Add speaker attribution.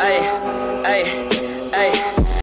Speaker 1: Ay, ay.